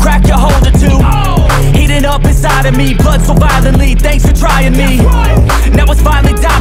Crack your holder too Heating up inside of me, blood so violently Thanks for trying me. Now it's finally time